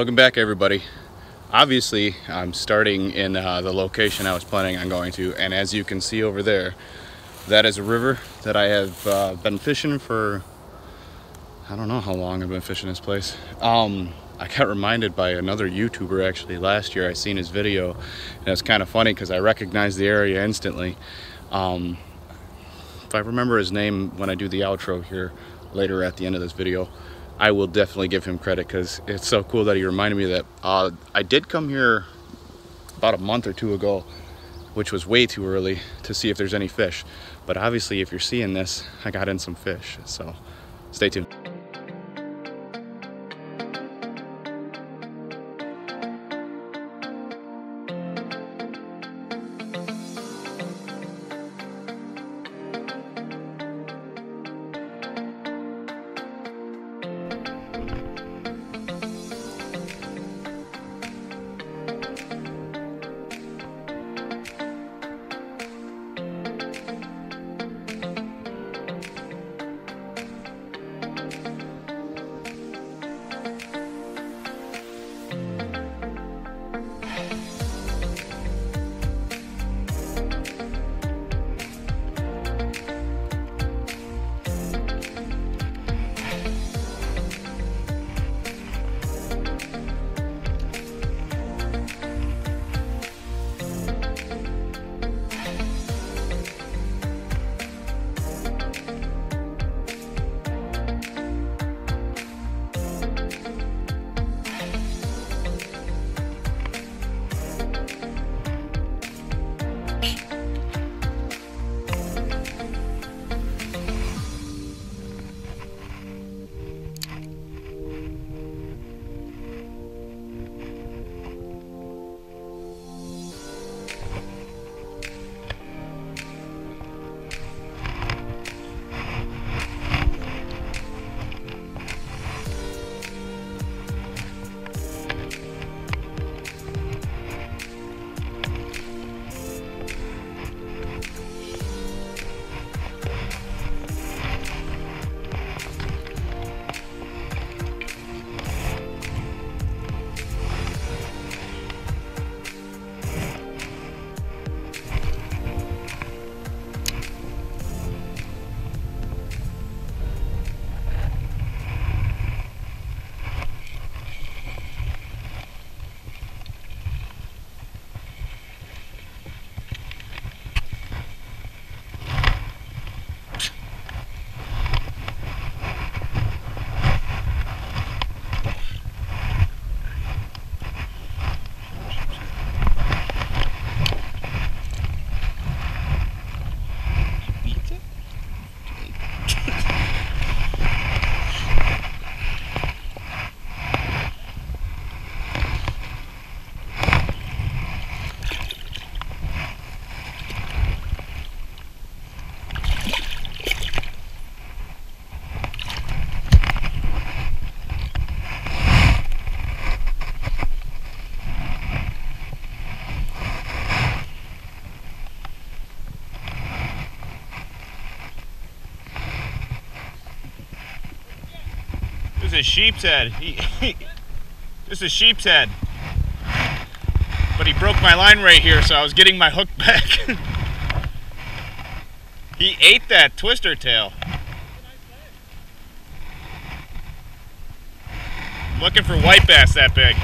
Welcome back everybody. Obviously I'm starting in uh, the location I was planning on going to and as you can see over there that is a river that I have uh, been fishing for I don't know how long I've been fishing this place. Um, I got reminded by another YouTuber actually last year. I seen his video and it's kind of funny because I recognized the area instantly. Um, if I remember his name when I do the outro here later at the end of this video, I will definitely give him credit because it's so cool that he reminded me that uh, I did come here about a month or two ago, which was way too early to see if there's any fish. But obviously if you're seeing this, I got in some fish. So stay tuned. Is a sheep's head. He, he, this is sheep's head. But he broke my line right here, so I was getting my hook back. he ate that twister tail. Looking for white bass that big.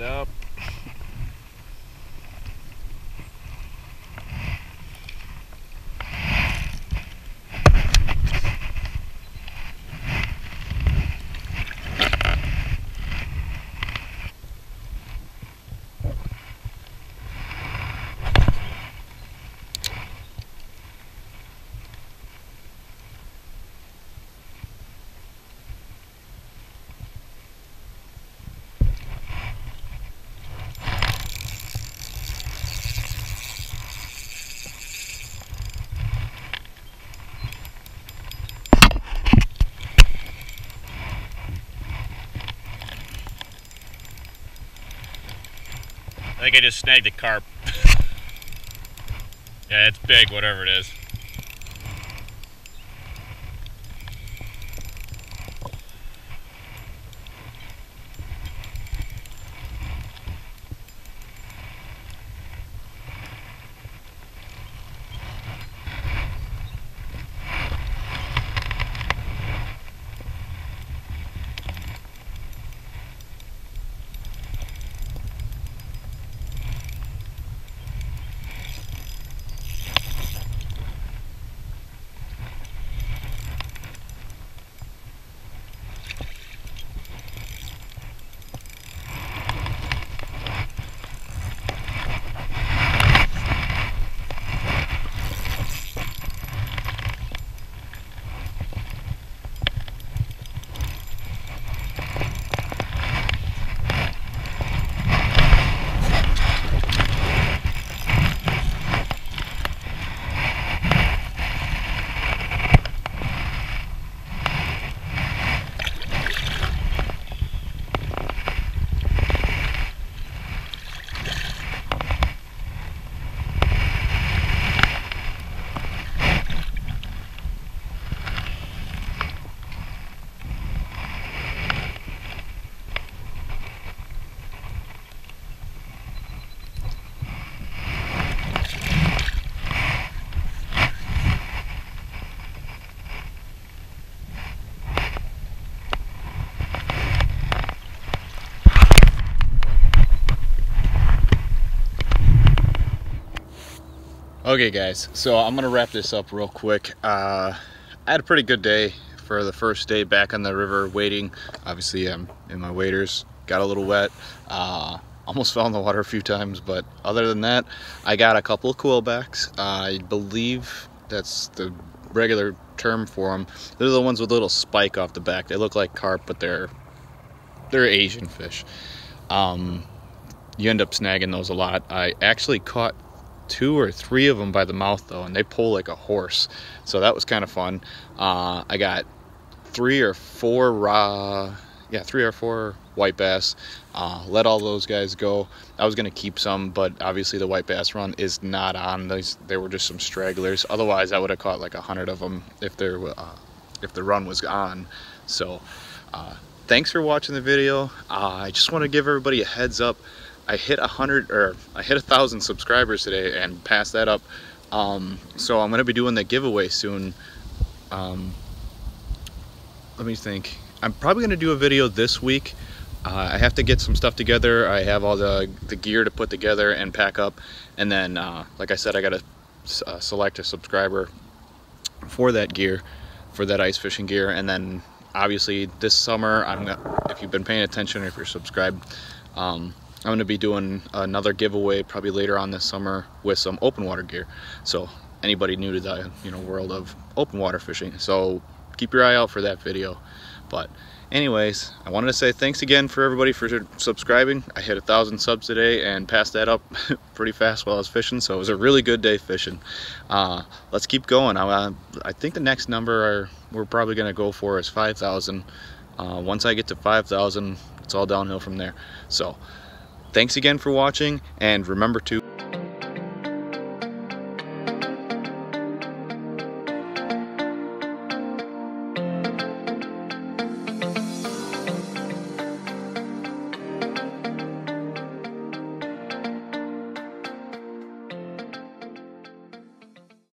It up. I think I just snagged a carp. yeah, it's big, whatever it is. Okay guys, so I'm gonna wrap this up real quick. Uh, I had a pretty good day for the first day back on the river wading. Obviously I'm in my waders, got a little wet. Uh, almost fell in the water a few times, but other than that, I got a couple of quillbacks. Uh, I believe that's the regular term for them. They're the ones with a little spike off the back. They look like carp, but they're they're Asian fish. Um, you end up snagging those a lot. I actually caught two or three of them by the mouth though, and they pull like a horse. So that was kind of fun. Uh, I got three or four raw, yeah, three or four white bass. Uh, let all those guys go. I was gonna keep some, but obviously the white bass run is not on. These they were just some stragglers. Otherwise, I would have caught like a hundred of them if there uh, if the run was on. So. Uh, thanks for watching the video. Uh, I just want to give everybody a heads up. I hit a hundred or I hit a thousand subscribers today and passed that up. Um, so I'm gonna be doing the giveaway soon. Um, let me think. I'm probably gonna do a video this week. Uh, I have to get some stuff together. I have all the the gear to put together and pack up, and then uh, like I said, I gotta uh, select a subscriber for that gear, for that ice fishing gear, and then obviously this summer I'm gonna, if you've been paying attention, if you're subscribed. Um, I'm going to be doing another giveaway probably later on this summer with some open water gear. So anybody new to the you know world of open water fishing. So keep your eye out for that video. But anyways, I wanted to say thanks again for everybody for subscribing. I hit a thousand subs today and passed that up pretty fast while I was fishing. So it was a really good day fishing. Uh, let's keep going. I, uh, I think the next number are, we're probably going to go for is 5,000. Uh, once I get to 5,000, it's all downhill from there. So Thanks again for watching and remember to